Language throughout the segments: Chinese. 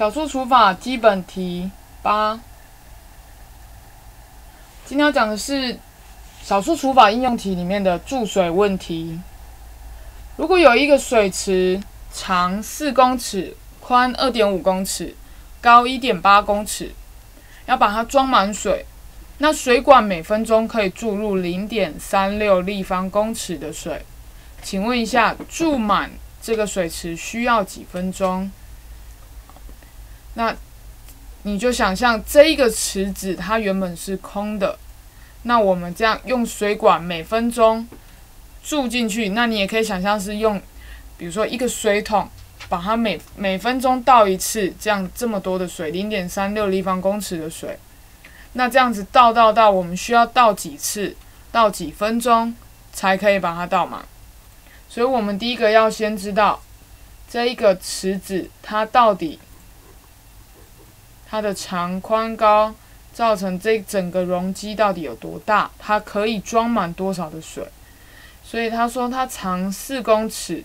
小数除法基本题八，今天要讲的是小数除法应用题里面的注水问题。如果有一个水池，长四公尺，宽二点五公尺，高一点八公尺，要把它装满水，那水管每分钟可以注入零点三六立方公尺的水。请问一下，注满这个水池需要几分钟？那你就想象这一个池子它原本是空的，那我们这样用水管每分钟注进去，那你也可以想象是用，比如说一个水桶，把它每每分钟倒一次，这样这么多的水，零点三六立方公尺的水，那这样子倒倒倒，我们需要倒几次，倒几分钟才可以把它倒满？所以我们第一个要先知道这一个池子它到底。它的长、宽、高造成这整个容积到底有多大？它可以装满多少的水？所以他说它长四公尺，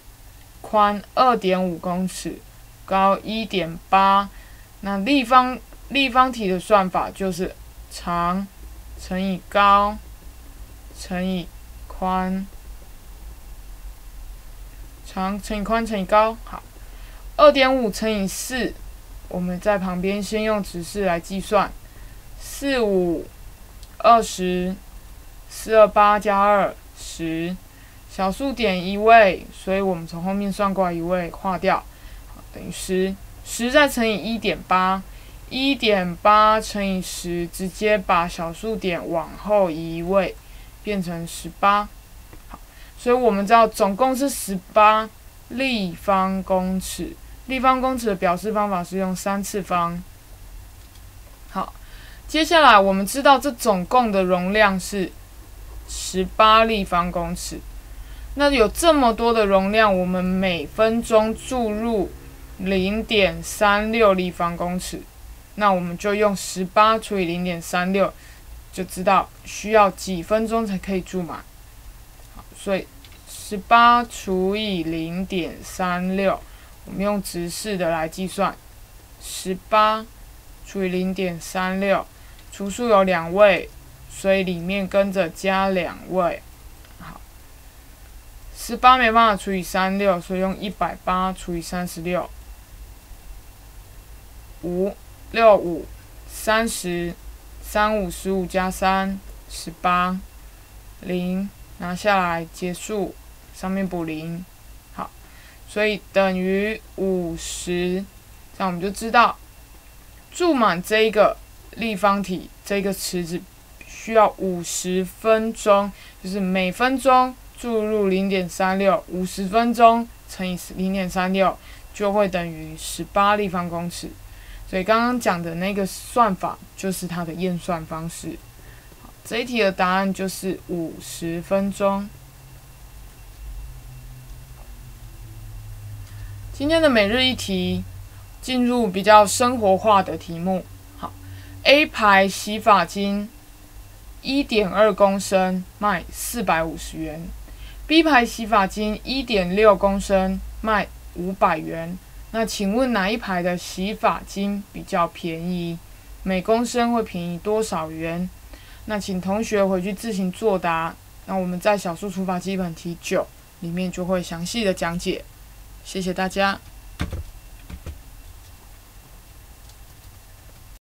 宽二点五公尺，高一点八。那立方立方体的算法就是长乘以高乘以宽，长乘以宽乘以高。好，二点五乘以四。我们在旁边先用直式来计算，四五二十，四二八加二十，小数点一位，所以我们从后面算过来一位，划掉，等于十。十再乘以一点八，一点八乘以十，直接把小数点往后移位，变成十八。好，所以我们知道总共是十八立方公尺。立方公尺的表示方法是用三次方。好，接下来我们知道这总共的容量是十八立方公尺。那有这么多的容量，我们每分钟注入零点三六立方公尺，那我们就用十八除以零点三六，就知道需要几分钟才可以注满。好，所以十八除以零点三六。我们用直式的来计算，十八除以零点三六，除数有两位，所以里面跟着加两位。好，十八没办法除以三六，所以用一百八除以三十六。五六五三十，三五十五加三十八，零拿下来结束，上面补零。所以等于五十，这样我们就知道注满这一个立方体这个池子需要五十分钟，就是每分钟注入零点三六，五十分钟乘以零点三六就会等于十八立方公尺。所以刚刚讲的那个算法就是它的验算方式。这一题的答案就是五十分钟。今天的每日一题，进入比较生活化的题目。好，A 牌洗发精一点二公升卖四百五十元，B 牌洗发精一点六公升卖五百元。那请问哪一排的洗发精比较便宜？每公升会便宜多少元？那请同学回去自行作答。那我们在小数除法基本题九里面就会详细的讲解。谢谢大家。